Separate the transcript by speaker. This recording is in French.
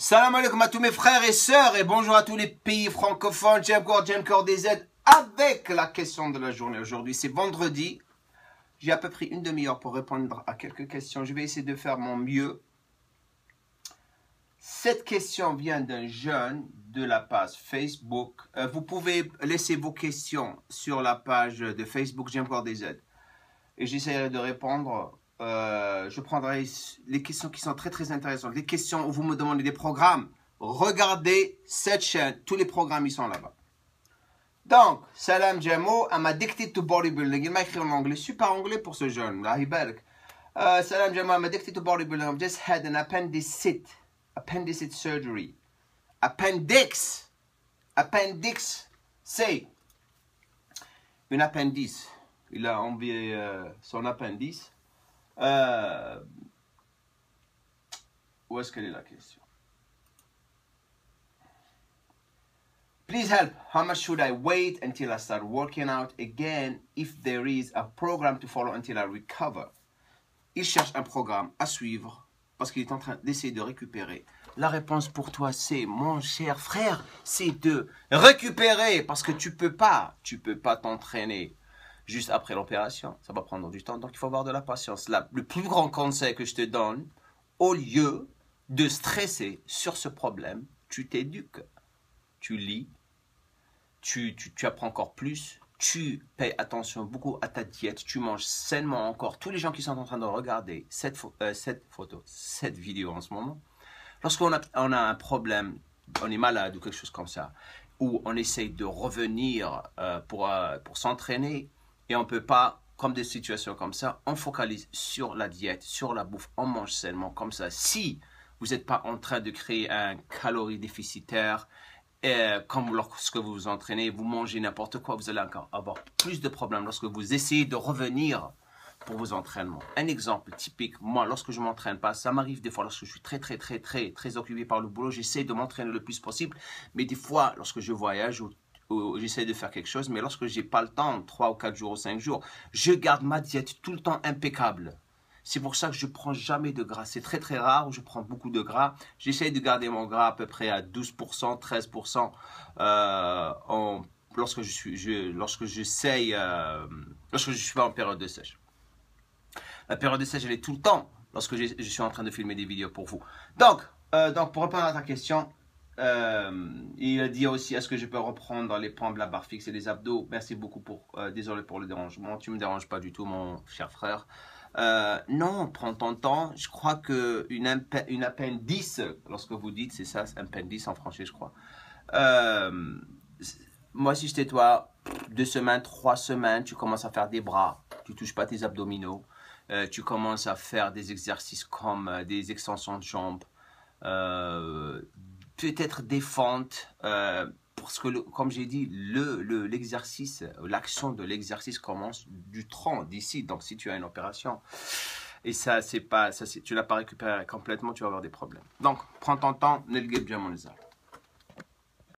Speaker 1: Salam alaikum à tous mes frères et sœurs et bonjour à tous les pays francophones. J'aime encore, j'aime encore des aides avec la question de la journée aujourd'hui. C'est vendredi. J'ai à peu près une demi-heure pour répondre à quelques questions. Je vais essayer de faire mon mieux. Cette question vient d'un jeune de la page Facebook. Euh, vous pouvez laisser vos questions sur la page de Facebook. Encore des aides. Et j'essaierai de répondre euh, je prendrai les questions qui sont très très intéressantes. Les questions où vous me demandez des programmes. Regardez cette chaîne. Tous les programmes, ils sont là-bas. Donc, Salam Jamo, I'm addicted to bodybuilding. Il m'a écrit en anglais. Super anglais pour ce jeune. Là, uh, Salam Jamo, I'm addicted to bodybuilding. I've just had an appendicit. Appendicit surgery. Appendix. Appendix. C'est une appendice. Il a enlevé euh, son appendice. Euh, où est-ce qu'elle est la question? Please help. How much should I wait until I start working out again if there is a program to follow until I recover? Il cherche un programme à suivre parce qu'il est en train d'essayer de récupérer. La réponse pour toi, c'est, mon cher frère, c'est de récupérer parce que tu peux pas, tu peux pas t'entraîner juste après l'opération. Ça va prendre du temps, donc il faut avoir de la patience. Là, le plus grand conseil que je te donne, au lieu de stresser sur ce problème, tu t'éduques, tu lis, tu, tu, apprends encore plus, tu payes attention beaucoup à ta diète, tu manges sainement encore. Tous les gens qui sont en train de regarder cette, euh, cette photo, cette vidéo en ce moment, lorsqu'on a, on a un problème, on est malade ou quelque chose comme ça, ou on essaye de revenir euh, pour, euh, pour s'entraîner, et on ne peut pas, comme des situations comme ça, on focalise sur la diète, sur la bouffe, on mange seulement comme ça. Si vous n'êtes pas en train de créer un calorie déficitaire, et comme lorsque vous vous entraînez, vous mangez n'importe quoi, vous allez encore avoir plus de problèmes lorsque vous essayez de revenir pour vos entraînements. Un exemple typique, moi, lorsque je m'entraîne pas, ça m'arrive des fois lorsque je suis très, très, très, très, très occupé par le boulot, j'essaie de m'entraîner le plus possible, mais des fois, lorsque je voyage ou j'essaie de faire quelque chose, mais lorsque j'ai pas le temps, 3 ou 4 jours ou 5 jours, je garde ma diète tout le temps impeccable. C'est pour ça que je prends jamais de gras. C'est très très rare où je prends beaucoup de gras. J'essaie de garder mon gras à peu près à 12%, 13% euh, lorsque je suis, lorsque euh, lorsque je suis pas en période de sèche. La période de sèche, elle est tout le temps lorsque je, suis en train de filmer des vidéos pour vous. Donc, euh, donc pour répondre à ta question, euh, il dit aussi, est-ce que je peux reprendre les pompes, la barre fixe et les abdos? Merci beaucoup pour, euh, désolé pour le dérangement. Tu me déranges pas du tout, mon cher frère. Euh, non, prends ton temps. Je crois que une appendice, lorsque vous dites, c'est ça, appendice en français, je crois. moi, si j'étais toi, deux semaines, trois semaines, tu commences à faire des bras, tu touches pas tes abdominaux, tu commences à faire des exercices comme des extensions de jambes, peut-être des euh, parce que, comme j'ai dit, l'exercice, le, l'action de l'exercice commence du tronc, d'ici. Donc, si tu as une opération, et ça, c'est pas, ça, tu l'as pas récupéré complètement, tu vas avoir des problèmes. Donc, prends ton temps, ne le bien mon.